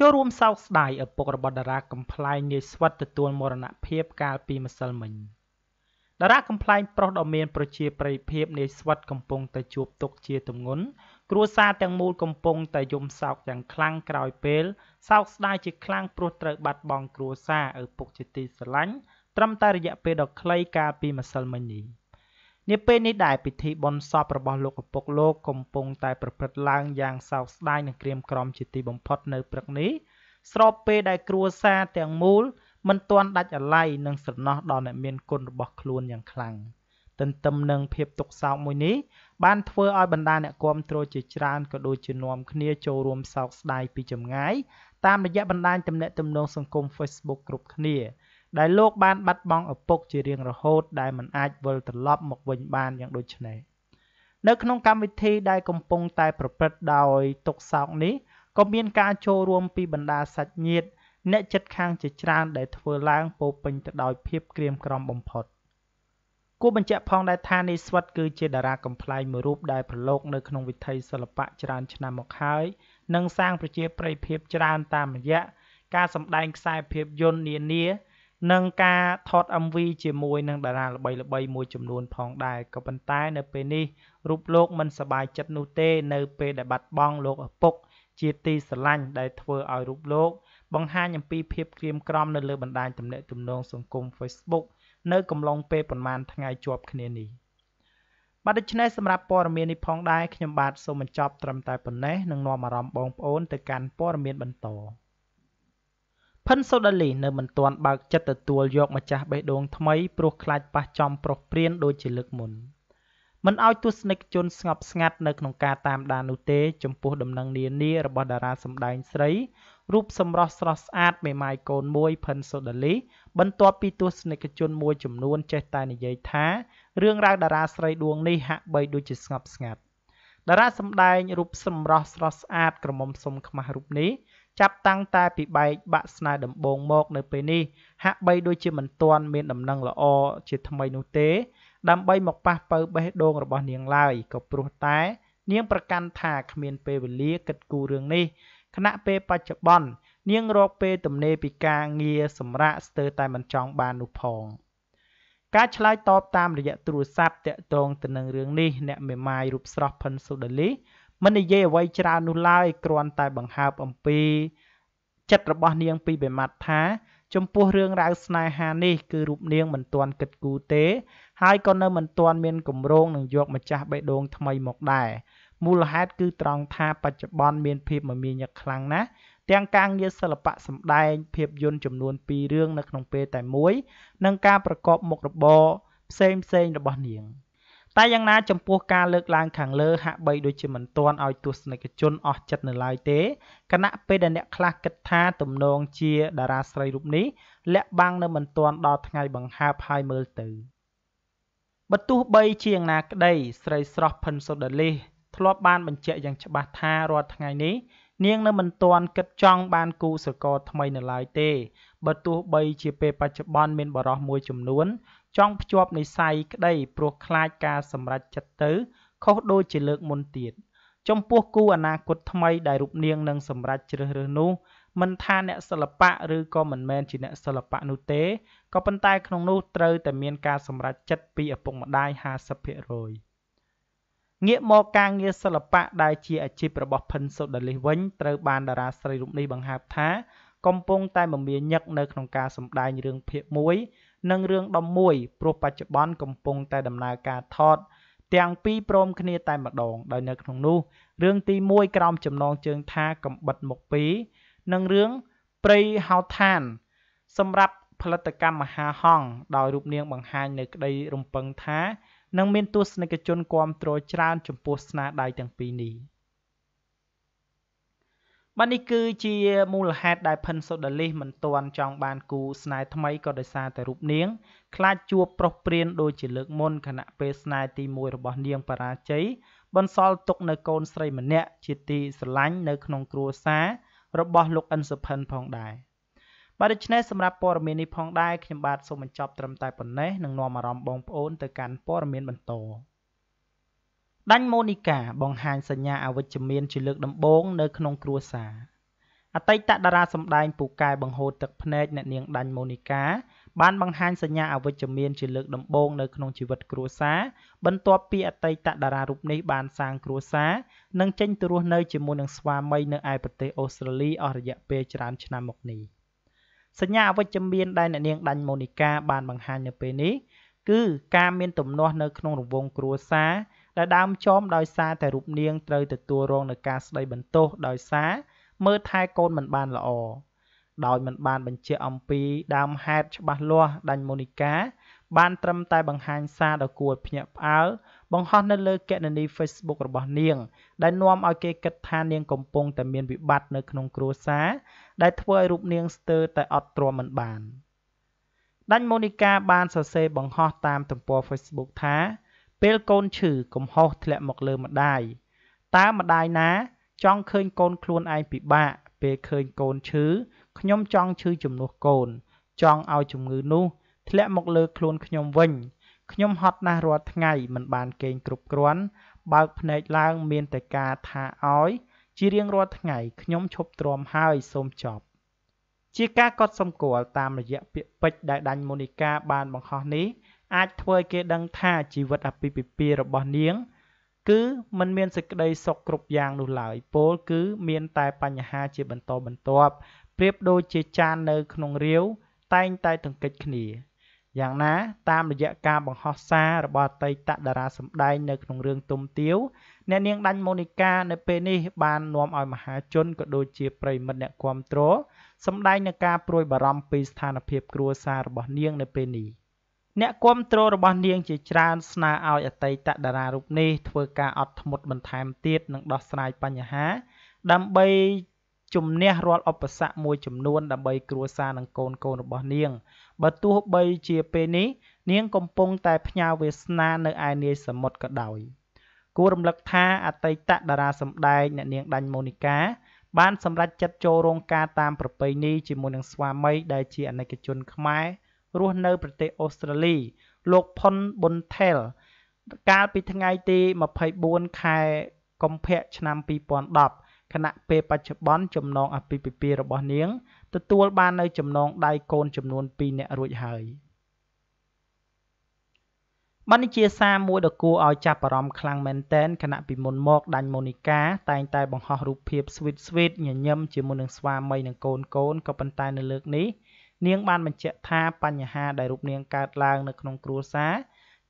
ចូលរួមសោកស្ដាយឪពុករបស់តារាកំ pl ែងនាយស្វិតទទួលមរណភាពកាលពីម្សិលមិញតារាកំ pl ែងប្រុសដ៏មានប្រជាប្រិយភាពនាយស្វិតកំពុងតែជួបទុក្ខជាទម្ងន់គ្រួសារទាំងមូលកំពុងតែយំសោកយ៉ាងខ្លាំងក្រោយពេលសោកស្ដាយជាខ្លាំងព្រោះត្រូវបាត់បង់គ្រួសារឪពុកជាទីស្រឡាញ់ត្រឹមតែរយៈពេលដ៏ខ្លីកាលពីម្សិលមិញនេះ នាពេលនេះដែរពិធីបុណ្យសពរបស់លោកឪពុកលោកកំពុងតែប្រព្រឹត្តឡើងយ៉ាងសោកស្ដាយនិងក្រៀមក្រំជាទីបំផុតនៅព្រឹកនេះស្របពេលដែលគ្រួសារទាំងមូលមិនទាន់ដាច់អាល័យនិងស្រណោះដល់អ្នកមានគុណរបស់ខ្លួនយ៉ាងខ្លាំងទន្ទឹមនឹងភាពទុក្ខសោកមួយនេះបានធ្វើឲ្យបណ្ដាអ្នកគាំទ្រជាច្រើនក៏ដូចជានាំគ្នាចូលរួមសោកស្ដាយពីចម្ងាយតាមរយៈបណ្ដាញទំនាក់ទំនងសង្គម Facebook គ្រប់គ្នា ដែលលោកបានបាត់បង់ឪពុកជារៀងរហូតដែលមិនអាចវិលត្រឡប់មកវិញបានយ៉ាងដូចនេះនៅក្នុងកម្មវិធីដែលកំពុងតែប្រព្រឹត្តដោយទុកសោកនេះក៏មានការចូលរួមពីបណ្ដាសាច់ញាតិអ្នកចិត្តខាងជាច្រើនដែលធ្វើឡើងពោពេញទៅដោយភាពក្រៀមក្រំបំផុតគួរបញ្ជាក់ផងដែរថានីស្វិតគឺជាតារាកំ pl ែងមួយរូបដែលប្រឡូកនៅក្នុងវិថីសិល្បៈច្រើនឆ្នាំមកហើយនិងសាងប្រជាប្រិយភាពច្រើនតាមរយៈការសម្ដែងខ្សែភាពយន្តនានា និងការថត MV ជាមួយនឹងតារាល្បីៗមួយចំនួនផងដែរក៏ប៉ុន្តែនៅពេលនេះរូបលោកមិនសប្បាយចិត្តនោះទេ នៅពេលដែលបាត់បង់លោកឪពុក ជាទីស្រឡាញ់ដែលធ្វើឲ្យរូបលោក បង្ហាញអំពីភាពក្រៀមក្រំនៅលើបណ្ដាញទំនាក់ទំនងសង្គម Facebook នៅកំឡុងពេលប្រមាណថ្ងៃជាប់គ្នានេះបាទដូច្នេះសម្រាប់ព័ត៌មាននេះផងដែរខ្ញុំបាទសូមបញ្ចប់ត្រឹមតែប៉ុណ្ណេះនឹងនាំអារម្មណ៍បងប្អូនទៅកាន់ព័ត៌មានបន្ត ផិនសូដាលីនៅមិនទាន់បើកចិត្តទទួលយកម្ចាស់បេះដូងថ្មីព្រោះខ្លាចប៉ះចំប្រុសព្រានដូចជាលើកមុនមិនឲ្យទស្សនិកជនស្ងប់ស្ងាត់នៅក្នុងការតាមដាននោះទេ ចំពោះដំណឹងនានារបស់តារាសម្ដែងស្រីរូបសម្រស់ស្រស់ស្អាតមេម៉ាយកូនមួយផិនសូដាលី បន្ទាប់ពីទស្សនិកជនមួយចំនួនចេះតែនិយាយថារឿងរ៉ាវតារាស្រីដួងនេះហាក់បីដូចជាស្ងប់ស្ងាត់តារាសម្ដែងរូបសម្រស់ស្រស់ស្អាតក្រមុំសុំខ្មាស់រូបនេះ ចាប់តាំងតែពីបែកបាក់ស្នេហ៍ដំបូងមកនៅពេលនេះហាក់បីដូចជាមិនទាន់មានដំណឹងល្អជាថ្មីនោះទេ ដើម្បីមកប៉ះប៉ូវបេះដូងរបស់នាងឡើយក៏ព្រោះតែ នាងប្រកាន់ថាគ្មានពេលវេលាគិតគូររឿងនេះខណៈពេលបច្ចុប្បន្ននាងរកពេលទំនេរពីការងារសម្រាប់ស្ទើរតែមិនចង់បាននោះផងការឆ្លើយតបតាមរយៈទូរស័ព្ទតាក់ទងទៅនឹងរឿងនេះអ្នកមេម៉ាយរូបស្រស់ផិនសូដាលី មិននិយាយអ្វីច្រើននោះឡើយគ្រាន់តែបង្ហើបអំពី ចិត្តរបស់នាងពីបេម៉ាត់ថាចំពោះរឿងរ៉ាវស្នេហានេះគឺរូបនាងមិនទាន់គិតគូរទេ ហើយក៏នៅមិនទាន់មានគម្រោងនឹងយកម្ចាស់បេះដូងថ្មីមកដែរមូលហេតុគឺត្រង់ថាបច្ចុប្បន្នមានភាពមមាញឹកខ្លាំងណាស់ទាំងការងារសិល្បៈសម្ដែងភាពយន្តចំនួន2រឿងនៅក្នុងពេលតែមួយ និងការប្រកបមុខរបរផ្សេងផ្សេងរបស់នាង តែយ៉ាងណាចំពោះការលើកឡើងខាងលើហាក់បីដូចជាមិនទាន់ឲ្យទស្សនិកជនអស់ចិត្តនៅឡើយទេគណៈពេលដែលអ្នកខ្លះគិតថាទំនងជាតារាស្រីរូបនេះលាក់បាំងនៅមិនទាន់ដល់ថ្ងៃបង្ហើបហើយមើលទៅបើទោះបីជាយ៉ាងណាក្តីស្រីស្រស់ផិនសូដាលីសធ្លាប់បានបញ្ជាក់យ៉ាងច្បាស់ថារាល់ថ្ងៃនេះនាងនៅមិនទាន់គិតចង់បានគូស្រករថ្មីនៅឡើយទេបើទោះបីជាពេលបច្ចុប្បន្នមានបរិះមួយចំនួន ចង់ភ្ជាប់និស្ស័យក្តីព្រោះខ្លាចការសម្រេចចិត្តទៅ ខុសដូចជាលើកមុនទៀតចំពោះគូអនាគតថ្មីដែលរូបនាងនឹងសម្រេចជ្រើសរើសនោះមិនថាអ្នកសិល្បៈឬក៏មិនមែនជាអ្នកសិល្បៈនោះទេក៏ប៉ុន្តែក្នុងនោះត្រូវតែមានការសម្រេចចិត្តពីឪពុកម្ដាយ50%ងាកមកការងារសិល្បៈដែលជាអាជីពរបស់ផិនសូដាលីសវិញត្រូវបានតារាស្រីរូបនេះបង្ហើបថា កំពុងតែមមាញឹកនៅក្នុងការសម្ដែងរឿងភាគមួយ និងរឿងដុំមួយព្រោះបច្ចុប្បន្នកំពុងតែដំណើរការថត ទាំងពីរព្រមគ្នាតែម្ដង ដោយនៅក្នុងនោះរឿងទី1ក្រោមចំណងជើងថាកំបិតមុខ2និងរឿងព្រៃហោឋាន សម្រាប់ផលិតកម្មមហាហង្សដោយរូបនាងបង្ហាញនៅក្តីរំពឹងថានិងមានទស្សនិកជនគាំទ្រច្រើនចំពោះស្នាដៃទាំងពីរនេះ បាទនេះគឺជាមូលហេតុដែលផិនសូដាលីសមិនទាន់ចង់បានគូស្នេហ៍ថ្មីក៏ដោយសារតែរូបនាងខ្លាចជួបប្រុសព្រានដូចជាលើកមុនខណៈពេលស្នេហ៍ទី1របស់នាងបរាជ័យបន្សល់ទុកនៅកូនស្រីម្នាក់ជាទីស្រឡាញ់នៅក្នុងគ្រួសាររបស់លោកអិនសុផិនផងដែរបាទដូច្នេះសម្រាប់ព័ត៌មាននេះផងដែរខ្ញុំបាទសូមបញ្ចប់ត្រឹមតែប៉ុណ្ណេះនឹងនាំអារម្មណ៍បងប្អូនទៅកាន់ព័ត៌មានបន្ត ដាញ់ម៉ូនីកាបង្ហាញសញ្ញាអវិជ្ជមានជាលើកដំបូងនៅក្នុងគ្រួសារអតីតតារាសម្ដែងពូកែបង្ហូរទឹកភ្នែកអ្នកនាងដាញ់ម៉ូនីកាបានបង្ហាញសញ្ញាអវិជ្ជមានជាលើកដំបូងនៅក្នុងជីវិតគ្រួសារបន្ទាប់ពីអតីតតារារូបនេះបានសាងគ្រួសារនិងចេញទៅរស់នៅជាមួយនឹងស្វាមីនៅឯប្រទេសអូស្ត្រាលីអស់រយៈពេលច្រើនឆ្នាំមកនេះសញ្ញាអវិជ្ជមានដែលអ្នកនាងដាញ់ម៉ូនីកាបានបង្ហាញនៅពេលនេះគឺការមានទំនាស់នៅក្នុងរង្វង់គ្រួសារ ដែលដើមចមដោយសារតែរូបនាងត្រូវទទួលរងនឹងការស្ដីបន្ទោសដោយសារមើលថែកូនមិនបានល្អដោយមិនបានបញ្ជាក់អំពីដើមហេតុច្បាស់លាស់ដាញ់ម៉ូនីកា បានត្រឹមតែបង្ហាញសារដ៏គួរឲ្យភ្ញាក់ផ្អើលបង្ហោះនៅលើគណនី Facebook របស់នាង ដែលនាំឲ្យគេគិតថានាងកំពុងតែមានវិបត្តិនៅក្នុងគ្រួសារដែលធ្វើឲ្យរូបនាងស្ទើរតែអត់ទ្រាំមិនបានដាញ់ម៉ូនីកាបានសរសេរបង្ហោះតាមទំព័រ Facebook ថា ពេលកូនឈឺកំហុសធ្លាក់មកលើម្ដាយ តើម្ដាយណា ចង់ឃើញកូនខ្លួនឯងពិបាក ពេលឃើញកូនឈឺខ្ញុំចង់ឈឺជំនួសកូន ចង់ឲ្យជំងឺនោះ ធ្លាក់មកលើខ្លួនខ្ញុំវិញ ខ្ញុំហត់ណាស់រាល់ថ្ងៃមិនបានគេងគ្រប់គ្រាន់ បើកភ្នែកឡើងមានតែការថាឲ្យជារៀងរាល់ថ្ងៃខ្ញុំឈប់ទ្រាំហើយសូមចប់ជាការកត់សម្គាល់តាមរយៈពាក្យពេចន៍ដែលដាញ់ម៉ូនីកាបានបង្ហោះនេះ អាចធ្វើឲ្យគេដឹងថាជីវិតអាពាហ៍ពិពាហ៍របស់នាង គឺมันមានសេចក្តីសុខគ្រប់យ៉ាងនោះឡើយពោលគឺមានតែបញ្ហាជាបន្តបន្ទាប់ប្រៀបដូចជាចាននៅក្នុងរាវតែងតែទង្គិចគ្នាយ៉ាងណាតាមរយៈការបង្ហោះសាររបស់អតីតតារាសម្ដែងនៅក្នុងរឿងទុំទាវអ្នកនាងដាញ់ម៉ូនីកានៅពេលនេះបាននាំឲ្យមហាជនក៏ដូចជាប្រិមិត្តអ្នកគាំទ្រសម្ដែងនឹងការព្រួយបារម្ភពីស្ថានភាពគ្រួសាររបស់នាងនៅពេលនេះ អ្នកគាំទ្ររបស់នាងជាច្រើនស្នើឲ្យអតីតតារារូបនេះធ្វើការអត់ធ្មត់បន្ថែមទៀតនិងដោះស្រាយបញ្ហា ដើម្បីជំនះរាល់ឧបសគ្គមួយចំនួនដើម្បីគ្រួសារនិងកូនកូនរបស់នាង បើទោះបីជាពេលនេះនាងកំពុងតែផ្ញើវាសនានៅឯនាយសមុទ្រក៏ដោយគួររំលឹកថាអតីតតារាសម្ដែងអ្នកនាងដាញ់ម៉ូនីកាបានសម្រេចចិត្តចូលរោងការតាមប្រពៃណីជាមួយនឹងស្វាមីដែលជាអនិកជនខ្មែរ រស់នៅប្រទេសអូស្ត្រាលី លោកផុនប៊ុនថេលកាលពីថ្ងៃទី24ខែកុម្ភៈឆ្នាំ2010ខណៈពេលបច្ចុប្បន្នចំណងអាពាហ៍ពិពាហ៍របស់នាង ទទួលបាននៅចំណងដៃកូនចំនួន2នាក់រួចហើយបានជាសារមួយដ៏គួរឲ្យចាប់អារម្មណ៍ខ្លាំងមែនទែនខណៈពីមុនមកដាញ់ម៉ូនីកាតែងតែបង្ហោះរូបភាព sweet sweet ញញឹមជាមួយនឹងស្វាមីនិងកូនកូនក៏ប៉ុន្តែនៅលើកនេះ នាងបានបញ្ជាក់ថាបញ្ហាដែលរូបនាងកើតឡើងនៅក្នុងគ្រួសារ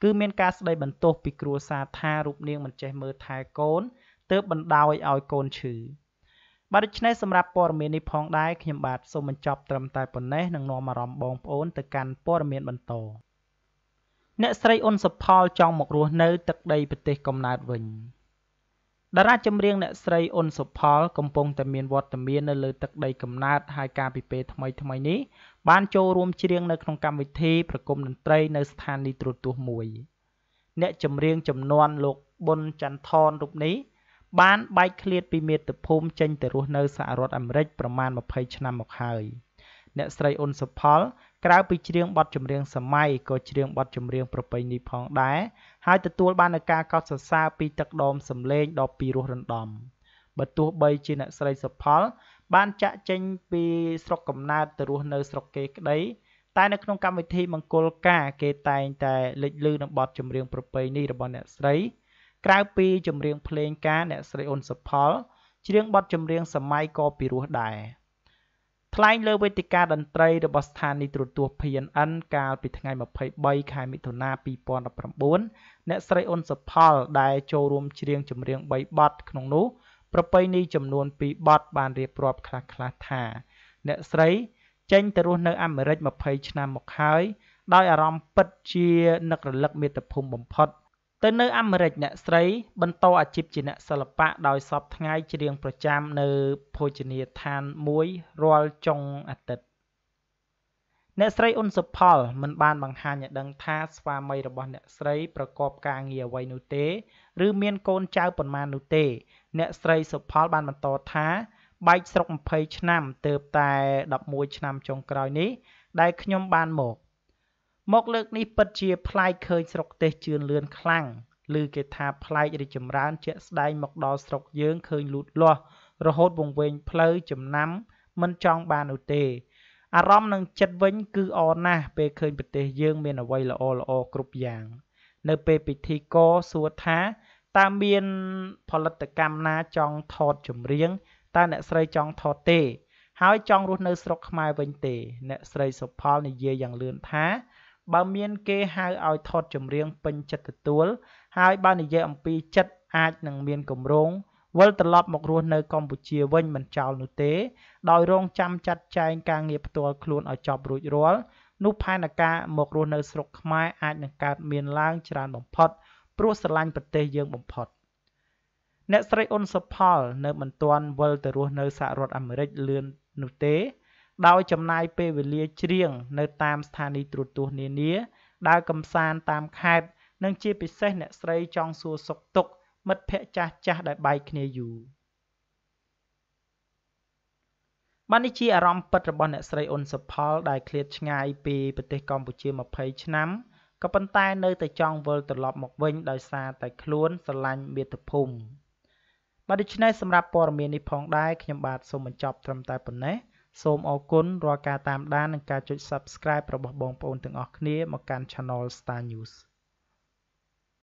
គឺមានការស្ដីបន្ទោសពីគ្រួសារថារូបនាងមិនចេះមើលថែកូនទើបបណ្ដោយឲ្យកូនឈឺបាទដូច្នេះសម្រាប់ព័ត៌មាននេះផងដែរខ្ញុំបាទសូមបញ្ចប់ត្រឹមតែប៉ុណ្ណេះនឹងនាំអារម្មណ៍បងប្អូនទៅកាន់ព័ត៌មានបន្តអ្នកស្រីអ៊ុនសុផលចង់មករស់នៅទឹកដីប្រទេសកំណើតវិញ តារាចម្រៀងអ្នកស្រី អ៊ុន សុផល កំពុងតែមានវត្តមាននៅលើទឹកដីកំណើតហើយការពីពេលថ្មីថ្មីនេះបានចូលរួមច្រៀងនៅក្នុងកម្មវិធីប្រគំតន្ត្រីនៅស្ថានីយ៍ទូរទស្សន៍មួយ អ្នកចម្រៀងចំនួនលោកប៊ុនច័ន្ទថនរូបនេះបានបែកឃ្លាតពីមាតុភូមិចេញទៅរស់នៅសហរដ្ឋអាមេរិកប្រមាណ20ឆ្នាំមកហើយ អ្នកស្រីអ៊ុនសុផល ក្រៅពីច្រៀងបទចម្រៀងសម័យក៏ច្រៀងបទចម្រៀងប្រពៃណីផងដែរហើយទទួលបាននូវការកោតសរសើរពីទឹកដមសម្លេងដ៏ពីរោះរណ្ដំបើទោះបីជាអ្នកស្រីសុផល បានចាក់ចេញពីស្រុកកំណើតទៅរស់នៅស្រុកគេក្តីតែនៅក្នុងកម្មវិធីមង្គលការគេតែងតែលេចលឺនៅបទចម្រៀងប្រពៃណីរបស់អ្នកស្រី ក្រៅពីចម្រៀងភ្លេងការអ្នកស្រីអ៊ុនសុផលច្រៀងបទចម្រៀងសម័យក៏ពីរោះដែរ ថ្លែងលើវេទិកាតន្ត្រីរបស់ស្ថានីយ៍ទូរទស្សន៍ PNN កាលពីថ្ងៃ23ខែមិថុនា2019អ្នកស្រីអ៊ុនសុផល ដែលចូលរួមច្រៀងចម្រៀង3បទក្នុងនោះប្រពៃណីចំនួន2បទបានរៀបរាប់ខ្លះៗថា អ្នកស្រីចេញទៅរស់នៅអាមេរិក20ឆ្នាំមកហើយដោយអារម្មណ៍ពិតជានឹករលឹកមាតុភូមិបំផុត ទៅនៅអាមេរិកអ្នកស្រីបន្តអាជីពជាអ្នកសិល្បៈដោយសពថ្ងៃច្រៀងប្រចាំនៅភោជនីយដ្ឋានមួយរាល់ចុងអាទិត្យអ្នកស្រីអ៊ុនសុផលមិនបានបង្ហាញឲ្យដឹងថាស្វាមីរបស់អ្នកស្រីប្រកបការងារអ្វីនោះទេ ឬមានកូនចៅប៉ុន្មាននោះទេ អ្នកស្រីសុផលបានបន្តថាបែកស្រុក20ឆ្នាំទើបតែ11ឆ្នាំចុងក្រោយនេះដែលខ្ញុំបានមក មកលើកនេះពិតជាប្លែកឃើញស្រុកទេសជឿនលឿនខ្លាំងឬគេថាប្លែករីកចម្រើនជាក់ស្ដែងមកដល់ស្រុកយើងឃើញលូតលាស់រហូតវង្វេងផ្លូវចំណាំមិនចង់បាននោះទេ អារម្មណ៍នឹងចិត្តវិញគឺអរណាស់ពេលឃើញប្រទេសយើងមានអ្វីល្អល្អគ្រប់យ៉ាង នៅពេលពិធីករសួរថាតើមានផលិតកម្មណាចង់ថតចម្រៀងតើអ្នកស្រីចង់ថតទេ ហើយចង់រស់នៅស្រុកខ្មែរវិញទេ អ្នកស្រីសុផលនិយាយយ៉ាងលឿនថា បើមានគេហៅឲ្យថតចម្រៀងពេញចិត្តទទួល ហើយបើនិយាយអំពីចិត្តអាចនឹងមានគម្រោងវិលត្រឡប់មករស់នៅកម្ពុជាវិញមិនចោលនោះទេ ដោយរងចាំចាត់ចែងការងារផ្ទាល់ខ្លួនឲ្យចប់រួចរាល់នោះផែនការមករស់នៅស្រុកខ្មែរអាចនឹងកើតមានឡើងច្រើនបំផុតព្រោះស្រឡាញ់ប្រទេសយើងបំផុតអ្នកស្រីអ៊ុនសុផល នៅមិនទាន់វិលទៅរស់នៅសហរដ្ឋអាមេរិកលឿននោះទេ ដោយចំណាយពេលវេលាច្រៀងនៅតាមស្ថានីយទូរទស្សន៍នានាដើរកំសាន្តតាមខេត្តនិងជាពិសេសអ្នកស្រីចង់សួរសុខទុក្ខមិត្តភ័ក្តិចាស់ចាស់ដែលបែកគ្នាយូរបាននេះជាអារម្មណ៍ពិតរបស់អ្នកស្រីអ៊ុនសុផល ដែលឃ្លាតឆ្ងាយពីប្រទេសកម្ពុជា20ឆ្នាំក៏ប៉ុន្តែនៅតែចង់វិលត្រឡប់មកវិញដោយសារតែខ្លួនស្រឡាញ់មាតុភូមិបាទដូច្នេះសម្រាប់ព័ត៌មាននេះផងដែរខ្ញុំបាទសូមបញ្ចប់ត្រឹមតែប៉ុណ្ណេះ សូមអរគុណរាល់ការតាមដាន និងការចុច Subscribe របស់បងប្អូនទាំងអស់គ្នាមកកាន់ Channel Star News